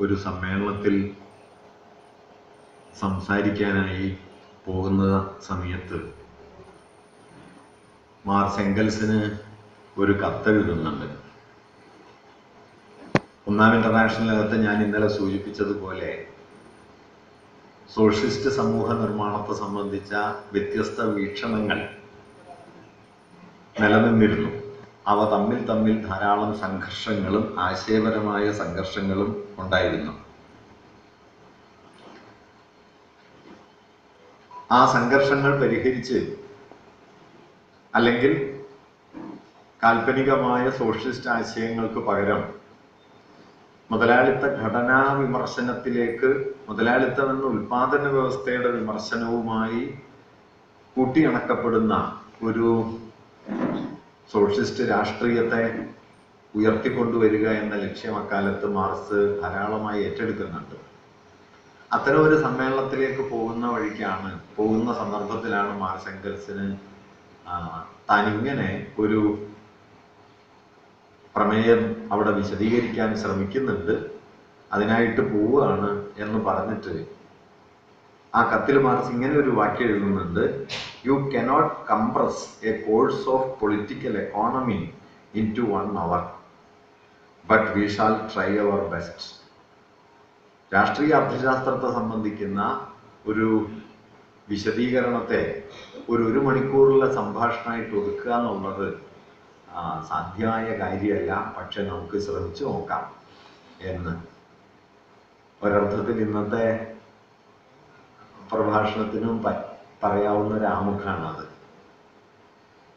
ഒരു സമ്മേളനത്തിൽ സംസാരിക്കാനായി പോകുന്ന സമയത്ത് മാർസ് എങ്കൽസിന് ഒരു കത്തെഴുതുന്നുണ്ട് ഒന്നാം ഇന്റർനാഷണലകത്ത് ഞാൻ ഇന്നലെ സൂചിപ്പിച്ചതുപോലെ സോഷ്യലിസ്റ്റ് സമൂഹ നിർമ്മാണത്തെ സംബന്ധിച്ച വ്യത്യസ്ത വീക്ഷണങ്ങൾ നിലനിന്നിരുന്നു. അവ തമ്മിൽ തമ്മിൽ ധാരാളം സംഘർഷങ്ങളും ആശയപരമായ സംഘർഷങ്ങളും ഉണ്ടായിരുന്നു. ആ സംഘർഷങ്ങൾ പരിഹരിച്ച് അല്ലെങ്കിൽ കാൽപ്പനികമായ സോഷ്യലിസ്റ്റ് ആശയങ്ങൾക്ക് പകരം മുതലാളിത്ത ഘടനാ വിമർശനത്തിലേക്ക് മുതലാളിത്തം എന്ന ഉൽപാദന വ്യവസ്ഥയുടെ വിമർശനവുമായി കൂട്ടിയിണക്കപ്പെടുന്ന ഒരു സോഷ്യലിസ്റ്റ് രാഷ്ട്രീയത്തെ ഉയർത്തിക്കൊണ്ടുവരിക എന്ന ലക്ഷ്യം അക്കാലത്ത് മാർക്സ് ധാരാളമായി ഏറ്റെടുക്കുന്നുണ്ട്. അത്തരം ഒരു സമ്മേളനത്തിലേക്ക് പോകുന്ന വഴിക്കാണ് പോകുന്ന സന്ദർഭത്തിലാണ് മാർസ് എങ്കൽസിന് തനിങ്ങനെ ഒരു പ്രമേയം അവിടെ വിശദീകരിക്കാൻ ശ്രമിക്കുന്നുണ്ട്. അതിനായിട്ട് പോവുകയാണ് എന്ന് പറഞ്ഞിട്ട് ആ കത്തിൽ മാർസ് ഇങ്ങനെ ഒരു വാക്യം എഴുതുന്നുണ്ട്. Cannot compress a course of political economy into one hour but we shall try our best രാഷ്ട്രീയ അർത്ഥശാസ്ത്രത്തെ സംബന്ധിക്കുന്ന ഒരു വിശദീകരണത്തെ ഒരു ഒരു മണിക്കൂറുള്ള സംഭാഷണമായിട്ട് ഒതുക്കുക എന്നുള്ളത് സാധ്യമായ കാര്യമല്ല. പക്ഷെ നമുക്ക് ശ്രമിച്ചു നോക്കാം എന്ന്. ഒരർത്ഥത്തിൽ ഇന്നത്തെ പ്രഭാഷണത്തിനും പ- പറയാവുന്ന ഒരു ആമുഖാണ് അത്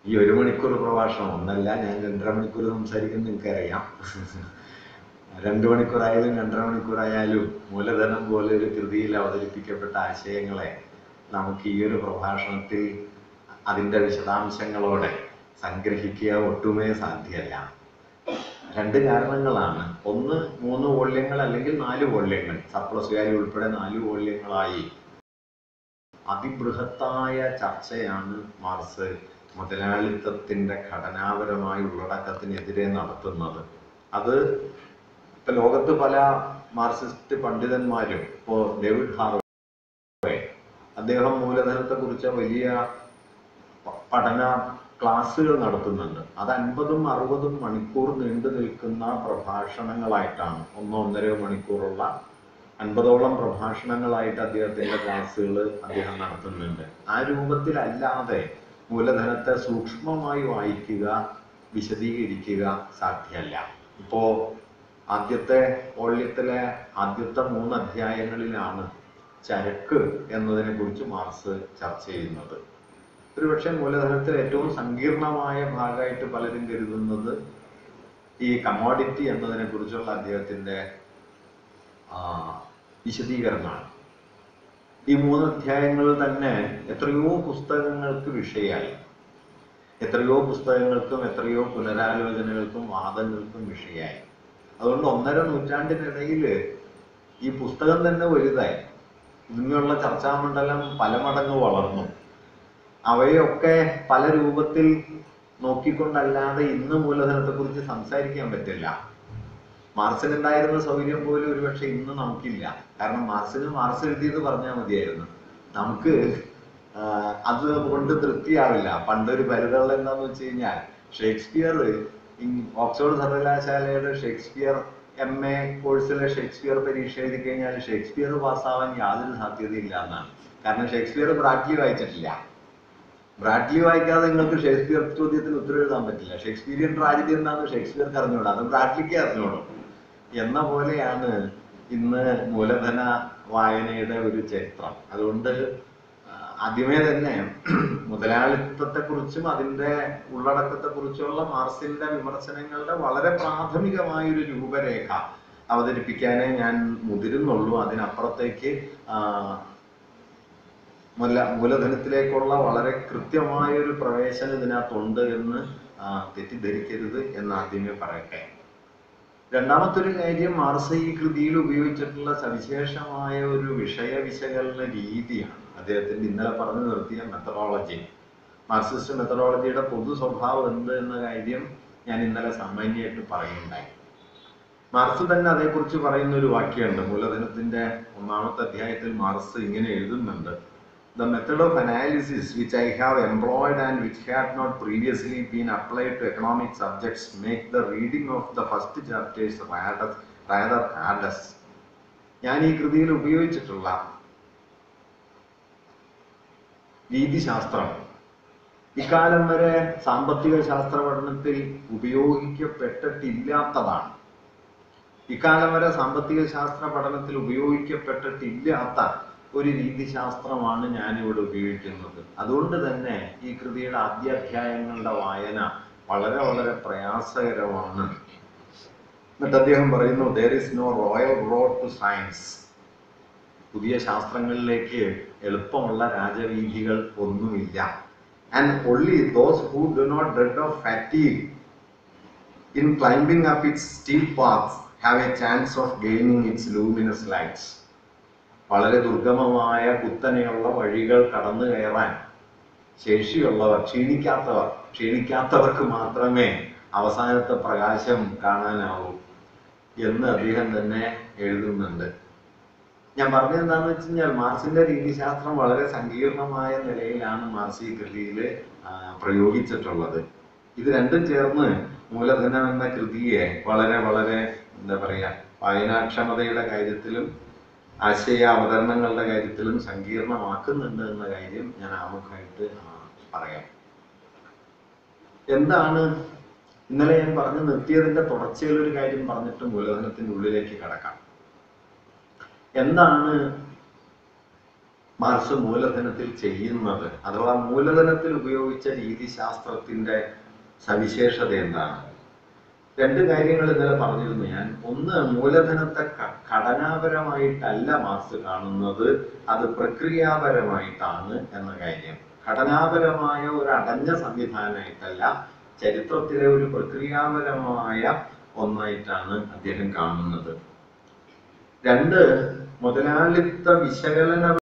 ഈ ഒരു മണിക്കൂർ പ്രഭാഷണം ഒന്നല്ല ഞാൻ രണ്ടര മണിക്കൂർ സംസാരിക്കുന്ന നിങ്ങൾക്ക് അറിയാം രണ്ട് മണിക്കൂറായാലും രണ്ടര മണിക്കൂറായാലും മൂലധനം പോലെ ഒരു കൃതിയിൽ അവതരിപ്പിക്കപ്പെട്ട ആശയങ്ങളെ നമുക്ക് ഈ ഒരു പ്രഭാഷണത്തിൽ അതിന്റെ വിശദാംശങ്ങളോടെ സംഗ്രഹിക്കുക ഒട്ടുമേ സാധ്യമല്ല. രണ്ട് കാരണങ്ങളാണ്. ഒന്ന് മൂന്ന് വോള്യങ്ങൾ അല്ലെങ്കിൽ നാല് വോള്യങ്ങൾ. സർപ്ലസ് വാല്യൂ ഉൾപ്പെടെ നാല് വോള്യങ്ങളായി അതിബൃഹത്തായ ചർച്ചയാണ് മാർസ് മുതലാളിത്തത്തിന്റെ ഘടനാപരമായ ഉള്ളടക്കത്തിനെതിരെ നടത്തുന്നത്. അത് ഇപ്പൊ ലോകത്ത് പല മാർസിസ്റ്റ് പണ്ഡിതന്മാരും ഇപ്പോ ഡേവിഡ് ഹാർവേ അദ്ദേഹം മൂലധനത്തെക്കുറിച്ച് വലിയ പഠന ക്ലാസ്സുകൾ നടത്തുന്നുണ്ട്. അത് അൻപതും അറുപതും മണിക്കൂർ നീണ്ടു നിൽക്കുന്ന പ്രഭാഷണങ്ങളായിട്ടാണ് ഒന്നോ ഒന്നരയോ മണിക്കൂറുള്ള അൻപതോളം പ്രഭാഷണങ്ങളായിട്ട് അദ്ദേഹത്തിന്റെ ക്ലാസ്സുകൾ അദ്ദേഹം നടത്തുന്നുണ്ട്. ആ രൂപത്തിലല്ലാതെ മൂലധനത്തെ സൂക്ഷ്മമായി വായിക്കുക വിശദീകരിക്കുക സാധ്യമല്ല. ഇപ്പോ ആദ്യത്തെ ഓള്യത്തിലെ ആദ്യത്തെ മൂന്ന് അധ്യായങ്ങളിലാണ് ചരക്ക് എന്നതിനെ കുറിച്ച് മാർസ് ചർച്ച ചെയ്യുന്നത്. ഒരുപക്ഷെ മൂലധനത്തിൽ ഏറ്റവും സങ്കീർണമായ ഭാഗമായിട്ട് പലരും കരുതുന്നത് ഈ കമോഡിറ്റി എന്നതിനെ കുറിച്ചുള്ള അദ്ദേഹത്തിന്റെ വിശദീകരണമാണ്. ഈ മൂന്ന് അധ്യായങ്ങൾ തന്നെ എത്രയോ പുസ്തകങ്ങൾക്ക് വിഷയമായി. എത്രയോ പുസ്തകങ്ങൾക്കും എത്രയോ പുനരാലോചനകൾക്കും വാദങ്ങൾക്കും വിഷയമായി. അതുകൊണ്ട് ഒന്നര നൂറ്റാണ്ടിനിടയിൽ ഈ പുസ്തകം തന്നെ വലുതായി. ഇതിനുള്ള ചർച്ചാമണ്ഡലം പല മടങ്ങ് വളർന്നു. അവയൊക്കെ പല രൂപത്തിൽ നോക്കിക്കൊണ്ടല്ലാതെ ഇന്ന് മൂലധനത്തെ കുറിച്ച് സംസാരിക്കാൻ പറ്റില്ല. മാർസിന് ഉണ്ടായിരുന്ന സൗകര്യം പോലും ഒരുപക്ഷെ ഇന്ന് നമുക്കില്ല. കാരണം മാർസിന് മാർസ് എഴുതിയത് പറഞ്ഞാൽ മതിയായിരുന്നു. നമുക്ക് അത് കൊണ്ട് തൃപ്തിയാവില്ല. പണ്ടൊരു പരിതള്ള എന്താന്ന് വെച്ച് കഴിഞ്ഞാൽ ഷേക്സ്പിയർ ഓക്സ്ഫോർഡ് സർവകലാശാലയുടെ ഷേക്സ്പിയർ എം എ കോഴ്സിലെ ഷേക്സ്പിയർ പരീക്ഷ എഴുതി കഴിഞ്ഞാൽ ഷേക്സ്പിയർ പാസ്സാവാൻ യാതൊരു സാധ്യതയില്ല എന്നാണ്. കാരണം ഷേക്സ്പിയർ ബ്രാഡ്ലി വായിച്ചിട്ടില്ല. ബ്രാഡ്ലി വായിക്കാതെ നിങ്ങൾക്ക് ഷേക്സ്പിയർ ചോദ്യത്തിന് ഉത്തരം എഴുതാൻ പറ്റില്ല. ഷേക്സ്പിയറിയൻ ട്രാജഡി എന്താണെന്ന് ഷേക്സ്പിയർക്ക് അറിഞ്ഞൂടാ അത് ബ്രാഡ്ലിക്ക് അറിഞ്ഞോളും എന്ന പോലെയാണ് ഇന്ന് മൂലധന വായനയുടെ ഒരു ചരിത്രം. അതുകൊണ്ട് ആദ്യമേ തന്നെ മുതലാളിത്തത്തെക്കുറിച്ചും അതിന്റെ ഉള്ളടക്കത്തെക്കുറിച്ചുള്ള മാർസിന്റെ വിമർശനങ്ങളുടെ വളരെ പ്രാഥമികമായൊരു രൂപരേഖ അവതരിപ്പിക്കാനേ ഞാൻ മുതിരുന്നുള്ളൂ. അതിനപ്പുറത്തേക്ക് ആ, മൂലധനത്തിലേക്കുള്ള വളരെ കൃത്യമായൊരു പ്രവേശനം ഇതിനകത്തുണ്ട് എന്ന് തെറ്റിദ്ധരിക്കരുത് എന്ന് ആദ്യമേ പറയട്ടെ. രണ്ടാമത്തെ ഒരു കാര്യം മാർസ ഈ കൃതിയിൽ ഉപയോഗിച്ചിട്ടുള്ള സവിശേഷമായ ഒരു വിഷയ വിശകലന രീതിയാണ്. അദ്ദേഹത്തിന്റെ ഇന്നലെ പറഞ്ഞു നിർത്തിയ മെത്തഡോളജി മാർക്സിസ്റ്റ് മെത്തഡോളജിയുടെ പൊതു സ്വഭാവം എന്ത് എന്ന കാര്യം ഞാൻ ഇന്നലെ സാമാന്യമായിട്ട് പറയുണ്ടായി മാർസ് തന്നെ അതേക്കുറിച്ച് പറയുന്ന ഒരു വാക്യമുണ്ട്. മൂലധനത്തിന്റെ ഒന്നാമത്തെ അധ്യായത്തിൽ മാർസ് ഇങ്ങനെ എഴുതുന്നുണ്ട്. The method of analysis which I have employed and which had not previously been applied to economic subjects make the reading of the first chapters rather arduous ഞാൻ ഈ കൃതിയിൽ ഉപയോഗിച്ചിട്ടുള്ള രീതിശാസ്ത്രം ഇക്കാലം വരെ സാമ്പത്തിക ശാസ്ത്ര പഠനത്തിൽ ഉപയോഗിക്കപ്പെട്ടിട്ടില്ലാത്തതാണ്. ഇക്കാലം വരെ സാമ്പത്തിക ശാസ്ത്ര പഠനത്തിൽ ഉപയോഗിക്കപ്പെട്ടിട്ടില്ലാത്ത ഒരു രീതിശാസ്ത്രമാണ് ഞാനിവിടെ ഉപയോഗിക്കുന്നത്. അതുകൊണ്ട് തന്നെ ഈ കൃതിയുടെ ആദ്യാധ്യായങ്ങളുടെ വായന വളരെ വളരെ പ്രയാസകരമാണ്. എന്നിട്ട് അദ്ദേഹം പറയുന്നു there is no royal road to science പുതിയ ശാസ്ത്രങ്ങളിലേക്ക് എളുപ്പമുള്ള രാജവീഥികൾ ഒന്നുമില്ല. And only those who do not dread of fatigue in climbing up its steep paths have a chance of gaining its luminous lights. വളരെ ദുർഗമമായ കുത്തനെയുള്ള വഴികൾ കടന്നു കയറാൻ ശേഷിയുള്ളവർ ക്ഷീണിക്കാത്തവർ ക്ഷീണിക്കാത്തവർക്ക് മാത്രമേ അവസാനത്തെ പ്രകാശം കാണാനാവൂ എന്ന് അദ്ദേഹം തന്നെ എഴുതുന്നുണ്ട്. ഞാൻ പറഞ്ഞത് എന്താണെന്ന് വെച്ച് കഴിഞ്ഞാൽ മാർസിന്റെ രീതിശാസ്ത്രം വളരെ സങ്കീർണമായ നിലയിലാണ് മാർസി കൃതിയിൽ പ്രയോഗിച്ചിട്ടുള്ളത്. ഇത് രണ്ടും ചേർന്ന് മൂലധനം എന്ന കൃതിയെ വളരെ വളരെ എന്താ പറയാ വായനാക്ഷമതയുടെ കാര്യത്തിലും ആശയ അവതരണങ്ങളുടെ കാര്യത്തിലും സങ്കീർണമാക്കുന്നുണ്ട് എന്ന കാര്യം ഞാൻ ആമുഖമായിട്ട് പറയാം. എന്താണ് ഇന്നലെ ഞാൻ പറഞ്ഞു നിർത്തിയതിന്റെ തുടർച്ചയിൽ ഒരു കാര്യം പറഞ്ഞിട്ട് മൂലധനത്തിന്റെ ഉള്ളിലേക്ക് കടക്കാം. എന്താണ് മാർസ് മൂലധനത്തിൽ ചെയ്യുന്നത്? അഥവാ മൂലധനത്തിൽ ഉപയോഗിച്ച രീതിശാസ്ത്രത്തിന്റെ സവിശേഷത എന്താണ്? രണ്ട് കാര്യങ്ങൾ ഇന്നലെ പറഞ്ഞിരുന്നു ഞാൻ. ഒന്ന് മൂലധനത്തെ ഘടനാപരമായിട്ടല്ല മാർക്സ് കാണുന്നത് അത് പ്രക്രിയാപരമായിട്ടാണ് എന്ന കാര്യം. ഘടനാപരമായ ഒരു അടഞ്ഞ സംവിധാനമായിട്ടല്ല ചരിത്രത്തിലെ ഒരു പ്രക്രിയാപരമായ ഒന്നായിട്ടാണ് അദ്ദേഹം കാണുന്നത്. രണ്ട് മുതലാളിത്ത വിശകലന